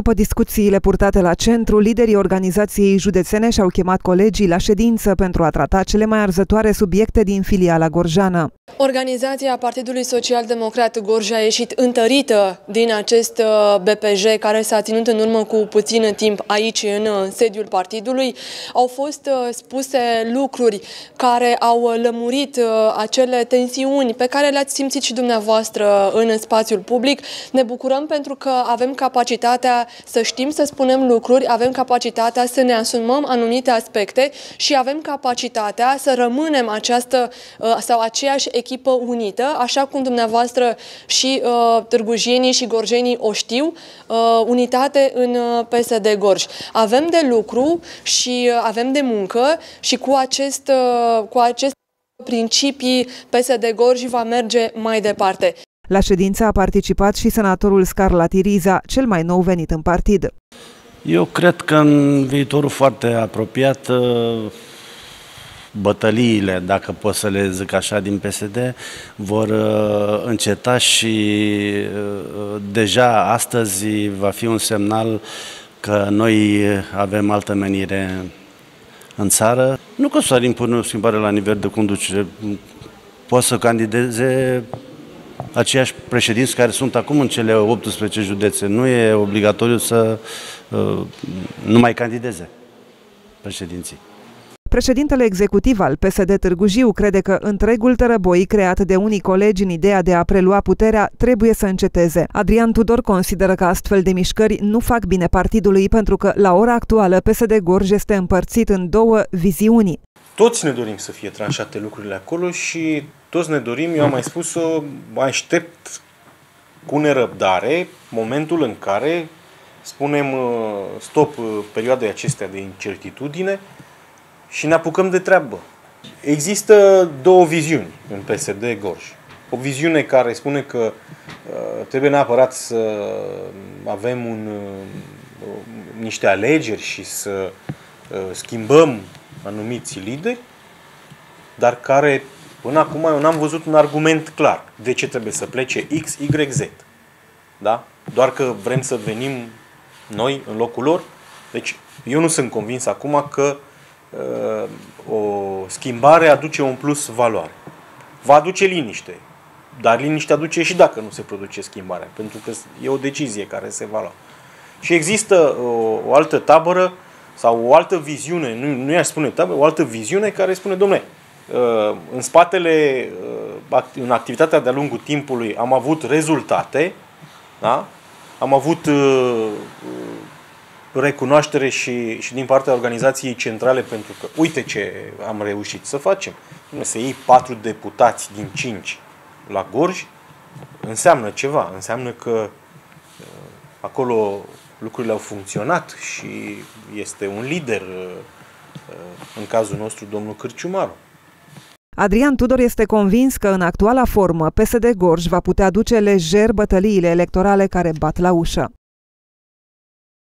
După discuțiile purtate la centru, liderii organizației județene și-au chemat colegii la ședință pentru a trata cele mai arzătoare subiecte din filiala gorjană. Organizația Partidului Social Democrat Gorj a ieșit întărită din acest uh, BPJ care s-a ținut în urmă cu puțin timp aici în uh, sediul partidului. Au fost uh, spuse lucruri care au lămurit acele tensiuni pe care le-ați simțit și dumneavoastră în spațiul public. Ne bucurăm pentru că avem capacitatea să știm să spunem lucruri, avem capacitatea să ne asumăm anumite aspecte și avem capacitatea să rămânem această sau aceeași echipă unită, așa cum dumneavoastră și uh, târgujienii și gorjenii o știu, uh, unitate în uh, PSD Gorj. Avem de lucru și uh, avem de muncă și cu acest, uh, cu acest principii PSD Gorj va merge mai departe. La ședință a participat și senatorul Scarla Tiriza, cel mai nou venit în partid. Eu cred că în viitorul foarte apropiat uh, bătăliile, dacă pot să le zic așa, din PSD vor uh, înceta și uh, deja astăzi va fi un semnal că noi avem altă menire în țară. Nu că să impune o schimbare la nivel de conducere. Pot să candideze aceiași președinți care sunt acum în cele 18 județe. Nu e obligatoriu să uh, nu mai candideze președinții. Președintele executiv al PSD Târgu Jiu crede că întregul tărăboi creat de unii colegi în ideea de a prelua puterea trebuie să înceteze. Adrian Tudor consideră că astfel de mișcări nu fac bine partidului pentru că la ora actuală PSD Gorj este împărțit în două viziuni. Toți ne dorim să fie tranșate lucrurile acolo și toți ne dorim, eu am mai spus-o, aștept cu nerăbdare momentul în care spunem uh, stop uh, perioadei acestea de incertitudine și ne apucăm de treabă. Există două viziuni în PSD Gorj. O viziune care spune că uh, trebuie neapărat să avem un, uh, niște alegeri și să uh, schimbăm anumiți lideri, dar care până acum eu n-am văzut un argument clar de ce trebuie să plece X, Y, Z. Da? Doar că vrem să venim noi în locul lor. Deci eu nu sunt convins acum că Uh, o schimbare aduce un plus valoare. Va aduce liniște, dar liniște aduce și dacă nu se produce schimbarea, pentru că e o decizie care se va lua. Și există o, o altă tabără sau o altă viziune, nu, nu i-aș spune tabără, o altă viziune care spune, domnule, uh, în spatele, uh, în activitatea de-a lungul timpului am avut rezultate, da? am avut recunoaștere și, și din partea organizației centrale pentru că uite ce am reușit să facem. Să iei patru deputați din cinci la Gorj înseamnă ceva, înseamnă că uh, acolo lucrurile au funcționat și este un lider, uh, uh, în cazul nostru, domnul Cârciumaru. Adrian Tudor este convins că în actuala formă PSD Gorj va putea duce lejer bătăliile electorale care bat la ușă.